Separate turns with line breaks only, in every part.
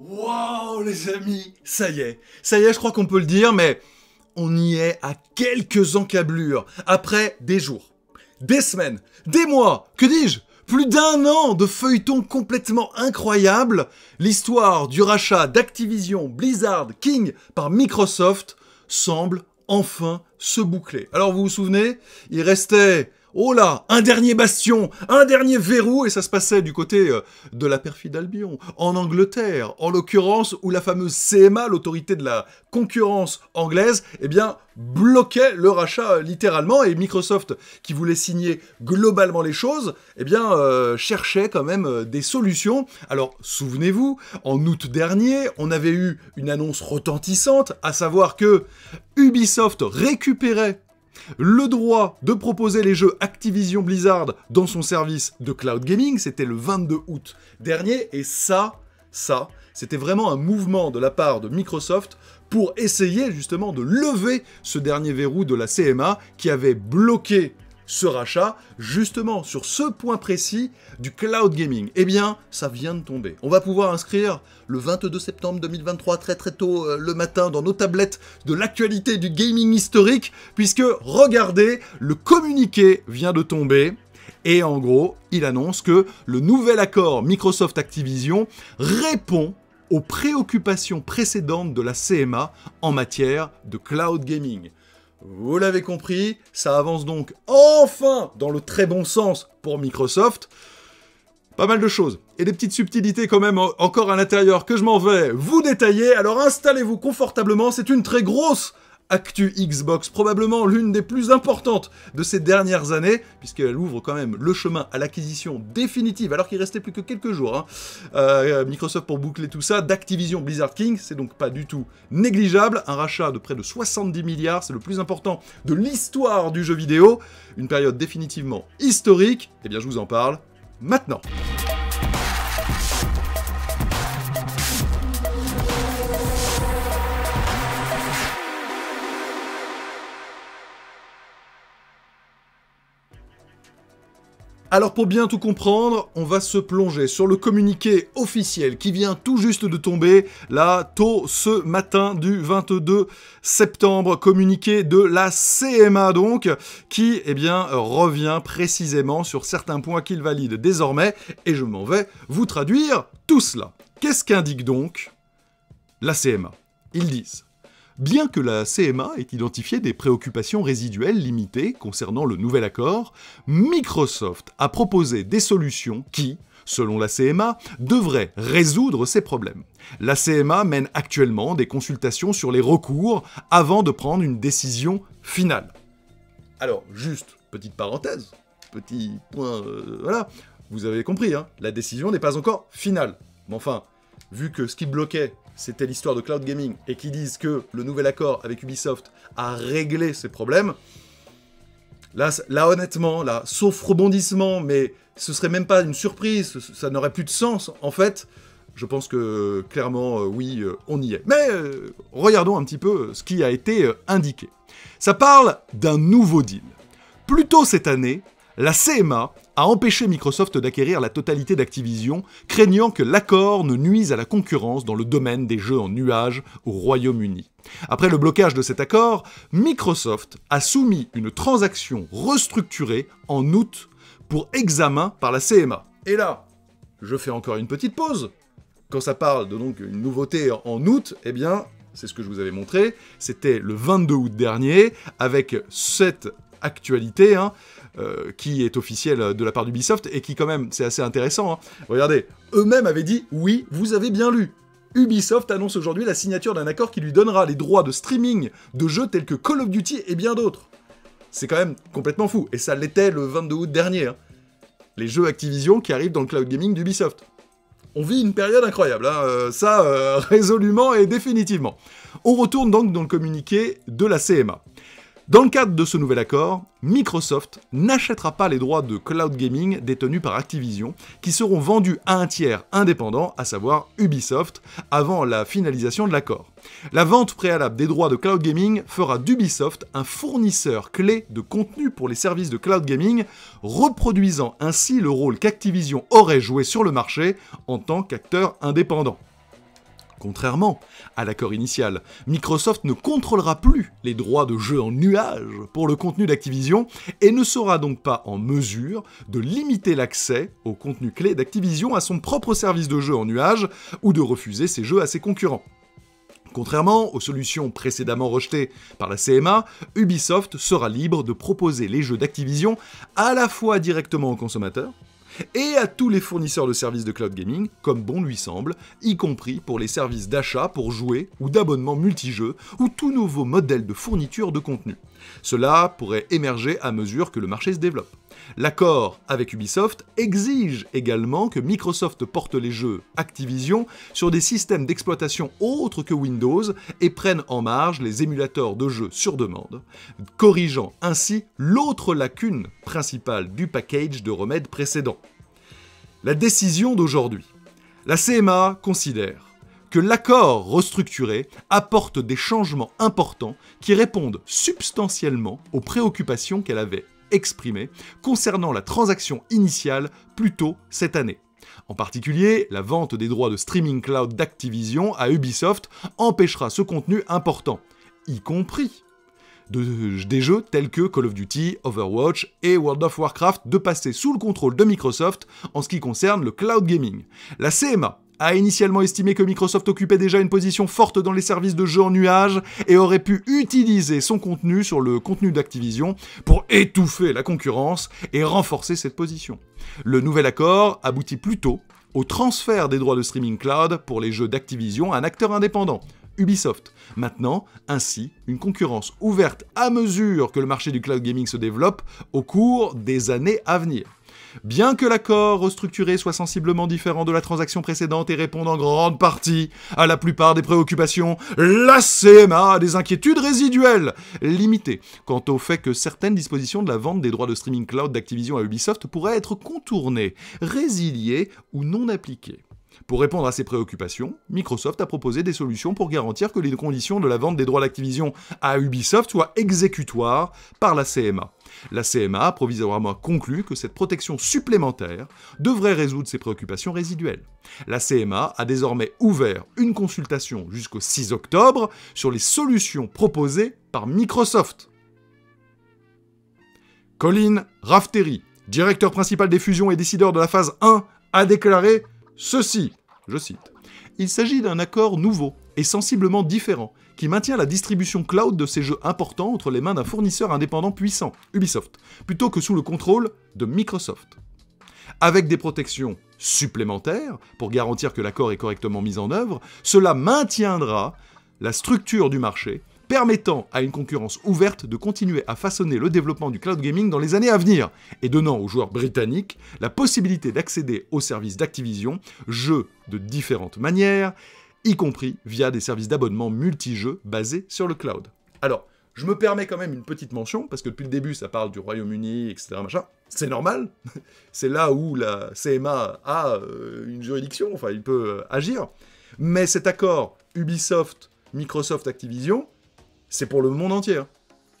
Waouh les amis, ça y est, ça y est, je crois qu'on peut le dire, mais on y est à quelques encablures, après des jours, des semaines, des mois, que dis-je plus d'un an de feuilleton complètement incroyable, l'histoire du rachat d'Activision Blizzard King par Microsoft semble enfin se boucler. Alors vous vous souvenez, il restait Oh là, un dernier bastion, un dernier verrou, et ça se passait du côté euh, de la perfide Albion, en Angleterre, en l'occurrence où la fameuse CMA, l'autorité de la concurrence anglaise, eh bloquait le rachat euh, littéralement, et Microsoft, qui voulait signer globalement les choses, eh euh, cherchait quand même des solutions. Alors, souvenez-vous, en août dernier, on avait eu une annonce retentissante, à savoir que Ubisoft récupérait le droit de proposer les jeux Activision Blizzard dans son service de cloud gaming, c'était le 22 août dernier, et ça, ça, c'était vraiment un mouvement de la part de Microsoft pour essayer justement de lever ce dernier verrou de la CMA qui avait bloqué ce rachat, justement sur ce point précis du cloud gaming. Eh bien, ça vient de tomber. On va pouvoir inscrire le 22 septembre 2023, très très tôt euh, le matin, dans nos tablettes de l'actualité du gaming historique, puisque, regardez, le communiqué vient de tomber. Et en gros, il annonce que le nouvel accord Microsoft Activision répond aux préoccupations précédentes de la CMA en matière de cloud gaming. Vous l'avez compris, ça avance donc enfin dans le très bon sens pour Microsoft. Pas mal de choses. Et des petites subtilités quand même encore à l'intérieur que je m'en vais vous détailler. Alors installez-vous confortablement, c'est une très grosse Actu Xbox, probablement l'une des plus importantes de ces dernières années, puisqu'elle ouvre quand même le chemin à l'acquisition définitive, alors qu'il restait plus que quelques jours, hein. euh, Microsoft pour boucler tout ça, d'Activision Blizzard King, c'est donc pas du tout négligeable, un rachat de près de 70 milliards, c'est le plus important de l'histoire du jeu vidéo, une période définitivement historique, et eh bien je vous en parle maintenant. Alors pour bien tout comprendre, on va se plonger sur le communiqué officiel qui vient tout juste de tomber, là, tôt ce matin du 22 septembre, communiqué de la CMA donc, qui, eh bien, revient précisément sur certains points qu'il valide désormais, et je m'en vais vous traduire tout cela. Qu'est-ce qu'indique donc la CMA Ils disent Bien que la CMA ait identifié des préoccupations résiduelles limitées concernant le nouvel accord, Microsoft a proposé des solutions qui, selon la CMA, devraient résoudre ces problèmes. La CMA mène actuellement des consultations sur les recours avant de prendre une décision finale. Alors, juste, petite parenthèse, petit point, euh, voilà, vous avez compris, hein, la décision n'est pas encore finale. Mais enfin, vu que ce qui bloquait c'était l'histoire de cloud gaming, et qui disent que le nouvel accord avec Ubisoft a réglé ces problèmes, là, là honnêtement, là, sauf rebondissement, mais ce serait même pas une surprise, ça n'aurait plus de sens, en fait, je pense que clairement, euh, oui, euh, on y est. Mais euh, regardons un petit peu ce qui a été indiqué. Ça parle d'un nouveau deal. Plus tôt cette année, la CMA a empêché Microsoft d'acquérir la totalité d'Activision, craignant que l'accord ne nuise à la concurrence dans le domaine des jeux en nuage au Royaume-Uni. Après le blocage de cet accord, Microsoft a soumis une transaction restructurée en août pour examen par la CMA. Et là, je fais encore une petite pause. Quand ça parle de donc une nouveauté en août, eh bien, c'est ce que je vous avais montré, c'était le 22 août dernier, avec cette actualité, hein, euh, qui est officielle de la part d'Ubisoft, et qui quand même, c'est assez intéressant. Hein. Regardez, eux-mêmes avaient dit, oui, vous avez bien lu. Ubisoft annonce aujourd'hui la signature d'un accord qui lui donnera les droits de streaming de jeux tels que Call of Duty et bien d'autres. C'est quand même complètement fou, et ça l'était le 22 août dernier. Hein. Les jeux Activision qui arrivent dans le cloud gaming d'Ubisoft. On vit une période incroyable, euh, ça euh, résolument et définitivement. On retourne donc dans le communiqué de la CMA. Dans le cadre de ce nouvel accord, Microsoft n'achètera pas les droits de cloud gaming détenus par Activision, qui seront vendus à un tiers indépendant, à savoir Ubisoft, avant la finalisation de l'accord. La vente préalable des droits de cloud gaming fera d'Ubisoft un fournisseur clé de contenu pour les services de cloud gaming, reproduisant ainsi le rôle qu'Activision aurait joué sur le marché en tant qu'acteur indépendant. Contrairement à l'accord initial, Microsoft ne contrôlera plus les droits de jeu en nuage pour le contenu d'Activision et ne sera donc pas en mesure de limiter l'accès au contenu clé d'Activision à son propre service de jeu en nuage ou de refuser ses jeux à ses concurrents. Contrairement aux solutions précédemment rejetées par la CMA, Ubisoft sera libre de proposer les jeux d'Activision à la fois directement aux consommateurs, et à tous les fournisseurs de services de cloud gaming, comme bon lui semble, y compris pour les services d'achat pour jouer ou d'abonnement multijeux ou tout nouveau modèle de fourniture de contenu. Cela pourrait émerger à mesure que le marché se développe. L'accord avec Ubisoft exige également que Microsoft porte les jeux Activision sur des systèmes d'exploitation autres que Windows et prenne en marge les émulateurs de jeux sur demande, corrigeant ainsi l'autre lacune principale du package de remèdes précédent. La décision d'aujourd'hui. La CMA considère que l'accord restructuré apporte des changements importants qui répondent substantiellement aux préoccupations qu'elle avait exprimé concernant la transaction initiale plus tôt cette année. En particulier, la vente des droits de streaming cloud d'Activision à Ubisoft empêchera ce contenu important, y compris des jeux tels que Call of Duty, Overwatch et World of Warcraft de passer sous le contrôle de Microsoft en ce qui concerne le cloud gaming. La CMA a initialement estimé que Microsoft occupait déjà une position forte dans les services de jeux en nuage et aurait pu utiliser son contenu sur le contenu d'Activision pour étouffer la concurrence et renforcer cette position. Le nouvel accord aboutit plutôt au transfert des droits de streaming cloud pour les jeux d'Activision à un acteur indépendant, Ubisoft. Maintenant, ainsi, une concurrence ouverte à mesure que le marché du cloud gaming se développe au cours des années à venir. Bien que l'accord restructuré soit sensiblement différent de la transaction précédente et réponde en grande partie à la plupart des préoccupations, la CMA a des inquiétudes résiduelles, limitées, quant au fait que certaines dispositions de la vente des droits de streaming cloud d'Activision à Ubisoft pourraient être contournées, résiliées ou non appliquées. Pour répondre à ces préoccupations, Microsoft a proposé des solutions pour garantir que les conditions de la vente des droits d'Activision à Ubisoft soient exécutoires par la CMA. La CMA a provisoirement conclu que cette protection supplémentaire devrait résoudre ces préoccupations résiduelles. La CMA a désormais ouvert une consultation jusqu'au 6 octobre sur les solutions proposées par Microsoft. Colin Raftery, directeur principal des fusions et décideur de la phase 1, a déclaré ceci, je cite, Il s'agit d'un accord nouveau et sensiblement différent qui maintient la distribution cloud de ces jeux importants entre les mains d'un fournisseur indépendant puissant, Ubisoft, plutôt que sous le contrôle de Microsoft. Avec des protections supplémentaires pour garantir que l'accord est correctement mis en œuvre, cela maintiendra la structure du marché permettant à une concurrence ouverte de continuer à façonner le développement du cloud gaming dans les années à venir, et donnant aux joueurs britanniques la possibilité d'accéder aux services d'Activision, jeux de différentes manières, y compris via des services d'abonnement multijeux basés sur le cloud. Alors, je me permets quand même une petite mention, parce que depuis le début, ça parle du Royaume-Uni, etc. C'est normal. C'est là où la CMA a euh, une juridiction, enfin, il peut euh, agir. Mais cet accord Ubisoft, Microsoft, Activision, c'est pour le monde entier. Hein.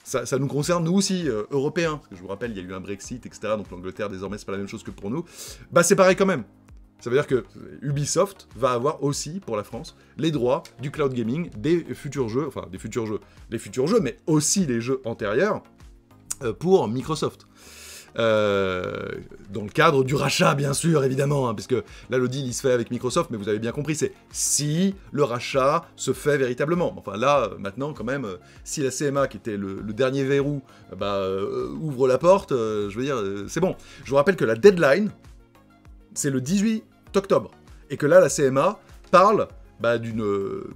Ça, nous concerne nous aussi, euh, Européens. Parce que je vous rappelle, il y a eu un Brexit, etc. Donc l'Angleterre, désormais, c'est pas la même chose que pour nous. Bah, c'est pareil quand même. Ça veut dire que Ubisoft va avoir aussi, pour la France, les droits du cloud gaming des futurs jeux, enfin des futurs jeux, les futurs jeux, mais aussi les jeux antérieurs euh, pour Microsoft. Euh, dans le cadre du rachat, bien sûr, évidemment, hein, puisque là, le deal, il se fait avec Microsoft, mais vous avez bien compris, c'est si le rachat se fait véritablement. Enfin, là, maintenant, quand même, si la CMA, qui était le, dernier verrou, bah, euh, ouvre la porte, je veux dire, c'est bon. Je vous rappelle que la deadline, c'est le 18 octobre, et que là, la CMA parle bah, d'une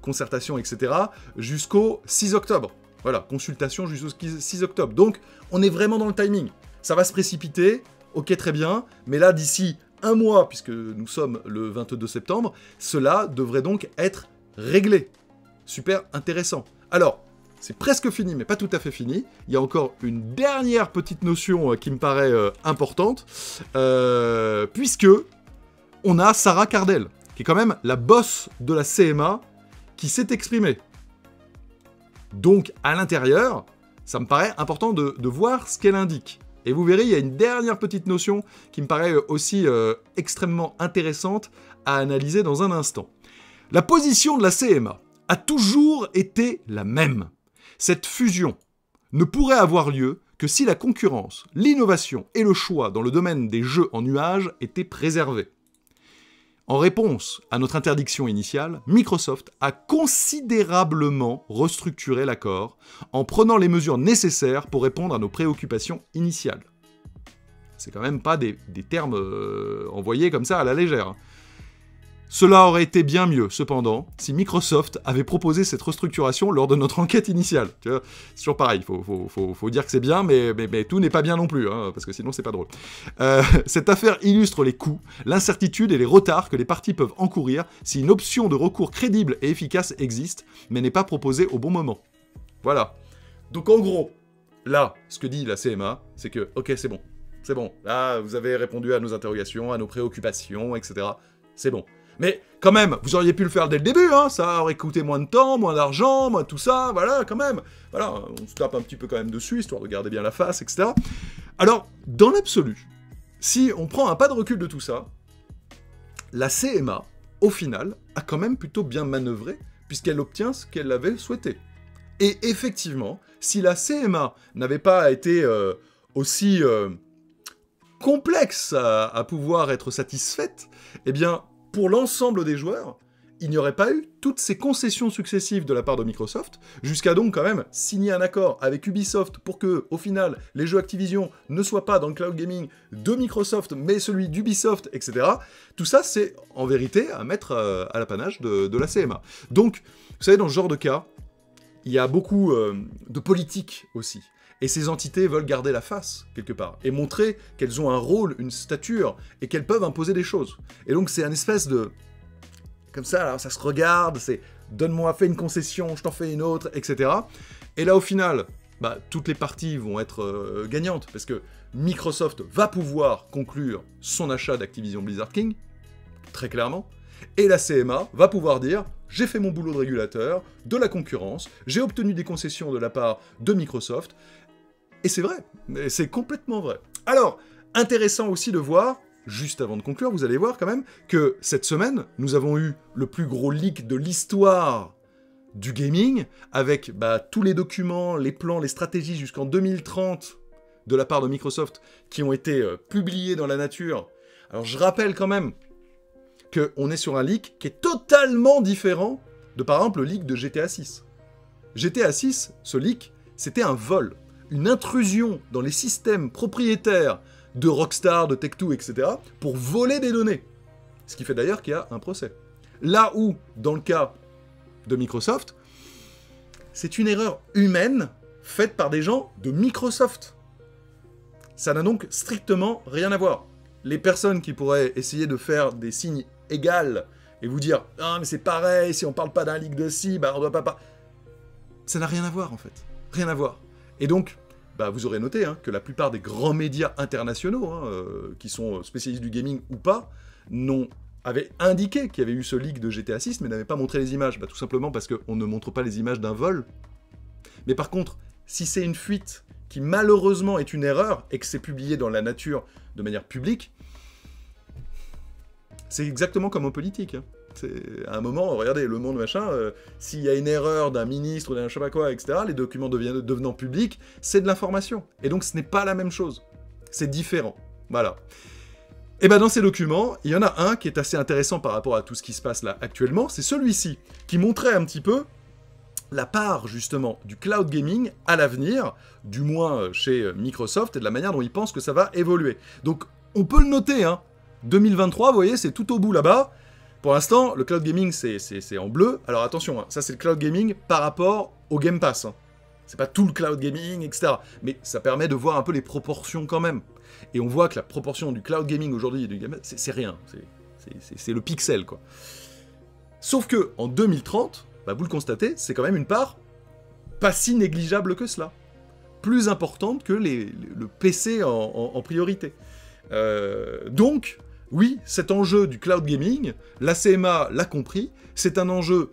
concertation, etc., jusqu'au 6 octobre. Voilà, consultation jusqu'au 6 octobre. Donc, on est vraiment dans le timing ça va se précipiter, ok très bien, mais là d'ici un mois, puisque nous sommes le 22 septembre, cela devrait donc être réglé. Super intéressant. Alors, c'est presque fini, mais pas tout à fait fini. Il y a encore une dernière petite notion euh, qui me paraît euh, importante, euh, puisque on a Sarah Cardell, qui est quand même la boss de la CMA, qui s'est exprimée. Donc, à l'intérieur, ça me paraît important de voir ce qu'elle indique. Et vous verrez, il y a une dernière petite notion qui me paraît aussi euh, extrêmement intéressante à analyser dans un instant. La position de la CMA a toujours été la même. Cette fusion ne pourrait avoir lieu que si la concurrence, l'innovation et le choix dans le domaine des jeux en nuage étaient préservés. En réponse à notre interdiction initiale, Microsoft a considérablement restructuré l'accord en prenant les mesures nécessaires pour répondre à nos préoccupations initiales. C'est quand même pas des, termes euh, envoyés comme ça à la légère. Cela aurait été bien mieux, cependant, si Microsoft avait proposé cette restructuration lors de notre enquête initiale. C'est toujours pareil, il faut, dire que c'est bien, mais, tout n'est pas bien non plus, hein, parce que sinon c'est pas drôle. Euh, cette affaire illustre les coûts, l'incertitude et les retards que les parties peuvent encourir si une option de recours crédible et efficace existe, mais n'est pas proposée au bon moment. Voilà. Donc en gros, là, ce que dit la CMA, c'est que, ok, c'est bon, c'est bon, là, vous avez répondu à nos interrogations, à nos préoccupations, etc. C'est bon. Mais quand même, vous auriez pu le faire dès le début, hein, ça aurait coûté moins de temps, moins d'argent, moins tout ça, voilà, quand même. Voilà, on se tape un petit peu quand même dessus, histoire de garder bien la face, etc. Alors, dans l'absolu, si on prend un pas de recul de tout ça, la CMA, au final, a quand même plutôt bien manœuvré, puisqu'elle obtient ce qu'elle avait souhaité. Et effectivement, si la CMA n'avait pas été euh, aussi euh, complexe à, pouvoir être satisfaite, eh bien, pour l'ensemble des joueurs, il n'y aurait pas eu toutes ces concessions successives de la part de Microsoft, jusqu'à donc quand même signer un accord avec Ubisoft pour que, au final, les jeux Activision ne soient pas dans le cloud gaming de Microsoft, mais celui d'Ubisoft, etc. Tout ça, c'est en vérité à mettre euh, à l'apanage de, la CMA. Donc, vous savez, dans ce genre de cas, il y a beaucoup euh, de politique aussi. Et ces entités veulent garder la face, quelque part, et montrer qu'elles ont un rôle, une stature, et qu'elles peuvent imposer des choses. Et donc c'est un espèce de... Comme ça, ça se regarde, c'est donne-moi, fais une concession, je t'en fais une autre, etc. Et là, au final, bah, toutes les parties vont être euh, gagnantes, parce que Microsoft va pouvoir conclure son achat d'Activision Blizzard King, très clairement, et la CMA va pouvoir dire j'ai fait mon boulot de régulateur, de la concurrence, j'ai obtenu des concessions de la part de Microsoft, et c'est vrai, c'est complètement vrai. Alors, intéressant aussi de voir, juste avant de conclure, vous allez voir quand même, que cette semaine, nous avons eu le plus gros leak de l'histoire du gaming, avec bah, tous les documents, les plans, les stratégies jusqu'en 2030 de la part de Microsoft qui ont été euh, publiés dans la nature. Alors je rappelle quand même qu'on est sur un leak qui est totalement différent de par exemple le leak de GTA 6. GTA 6, ce leak, c'était un vol une intrusion dans les systèmes propriétaires de Rockstar, de Tech2, etc., pour voler des données. Ce qui fait d'ailleurs qu'il y a un procès. Là où, dans le cas de Microsoft, c'est une erreur humaine faite par des gens de Microsoft. Ça n'a donc strictement rien à voir. Les personnes qui pourraient essayer de faire des signes égaux et vous dire Ah, mais c'est pareil, si on parle pas d'un leak de ci, bah on doit pas. pas... Ça n'a rien à voir en fait. Rien à voir. Et donc, bah, vous aurez noté hein, que la plupart des grands médias internationaux, hein, euh, qui sont spécialistes du gaming ou pas, n'ont avaient indiqué qu'il y avait eu ce leak de GTA 6, mais n'avaient pas montré les images. Bah, tout simplement parce qu'on ne montre pas les images d'un vol. Mais par contre, si c'est une fuite qui malheureusement est une erreur et que c'est publié dans la nature de manière publique, c'est exactement comme en politique. Hein. À un moment, regardez, le monde machin, euh, s'il y a une erreur d'un ministre ou d'un je sais pas quoi, etc., les documents devenant publics, c'est de l'information. Et donc ce n'est pas la même chose. C'est différent. Voilà. Et bien dans ces documents, il y en a un qui est assez intéressant par rapport à tout ce qui se passe là actuellement, c'est celui-ci, qui montrait un petit peu la part justement du cloud gaming à l'avenir, du moins euh, chez euh, Microsoft, et de la manière dont ils pensent que ça va évoluer. Donc on peut le noter, hein. 2023, vous voyez, c'est tout au bout là-bas. Pour l'instant, le cloud gaming, c'est en bleu. Alors attention, hein, ça c'est le cloud gaming par rapport au Game Pass. Hein. C'est pas tout le cloud gaming, etc. Mais ça permet de voir un peu les proportions quand même. Et on voit que la proportion du cloud gaming aujourd'hui du Game c'est rien. C'est le pixel, quoi. Sauf que en 2030, bah, vous le constatez, c'est quand même une part pas si négligeable que cela. Plus importante que le PC en, priorité. Euh, donc, oui, cet enjeu du cloud gaming, la CMA l'a compris, c'est un enjeu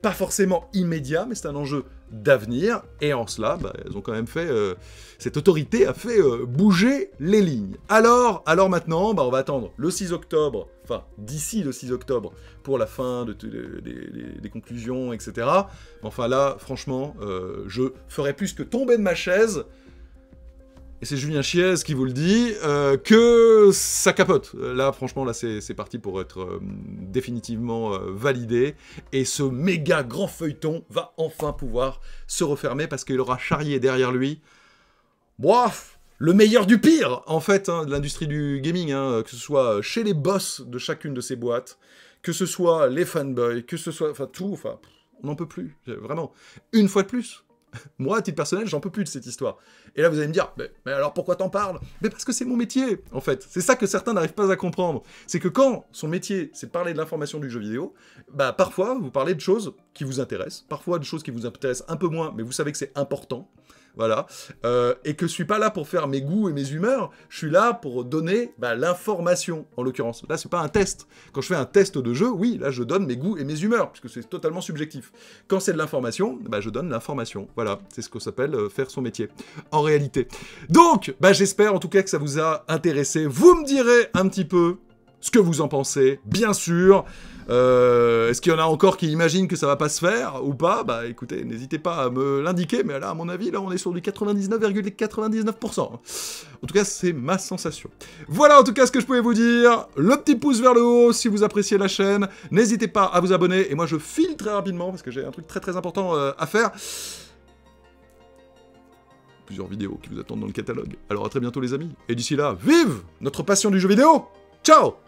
pas forcément immédiat, mais c'est un enjeu d'avenir, et en cela, bah, elles ont quand même fait, euh, cette autorité a fait euh, bouger les lignes. Alors, alors maintenant, bah, on va attendre le 6 octobre, enfin d'ici le 6 octobre, pour la fin de, des conclusions, etc. Enfin là, franchement, euh, je ferai plus que tomber de ma chaise et c'est Julien Chiez qui vous le dit, que ça capote. Là, franchement, là, c'est parti pour être définitivement validé, et ce méga grand feuilleton va enfin pouvoir se refermer, parce qu'il aura charrié derrière lui, bref, le meilleur du pire, en fait, hein, de l'industrie du gaming, hein, que ce soit chez les boss de chacune de ces boîtes, que ce soit les fanboys, que ce soit, enfin, tout, enfin, on n'en peut plus, vraiment. Une fois de plus, moi, à titre personnel, j'en peux plus de cette histoire. Et là, vous allez me dire, mais, alors pourquoi t'en parles? Mais parce que c'est mon métier, en fait. C'est ça que certains n'arrivent pas à comprendre. C'est que quand son métier, c'est de parler de l'information du jeu vidéo, bah parfois, vous parlez de choses qui vous intéressent, parfois de choses qui vous intéressent un peu moins, mais vous savez que c'est important voilà, euh, et que je suis pas là pour faire mes goûts et mes humeurs, je suis là pour donner bah, l'information, en l'occurrence. Là, c'est pas un test. Quand je fais un test de jeu, oui, là, je donne mes goûts et mes humeurs, puisque c'est totalement subjectif. Quand c'est de l'information, bah, je donne l'information. Voilà, c'est ce qu'on s'appelle euh, faire son métier, en réalité. Donc, bah, j'espère en tout cas que ça vous a intéressé. Vous me direz un petit peu ce que vous en pensez, bien sûr. Euh, est-ce qu'il y en a encore qui imaginent que ça va pas se faire ou pas? Bah écoutez, n'hésitez pas à me l'indiquer, mais là, à mon avis, là, on est sur du 99,99%. En tout cas, c'est ma sensation. Voilà en tout cas ce que je pouvais vous dire. Le petit pouce vers le haut si vous appréciez la chaîne. N'hésitez pas à vous abonner. Et moi, je file très rapidement parce que j'ai un truc très très important euh, à faire plusieurs vidéos qui vous attendent dans le catalogue. Alors à très bientôt les amis, et d'ici là, vive notre passion du jeu vidéo Ciao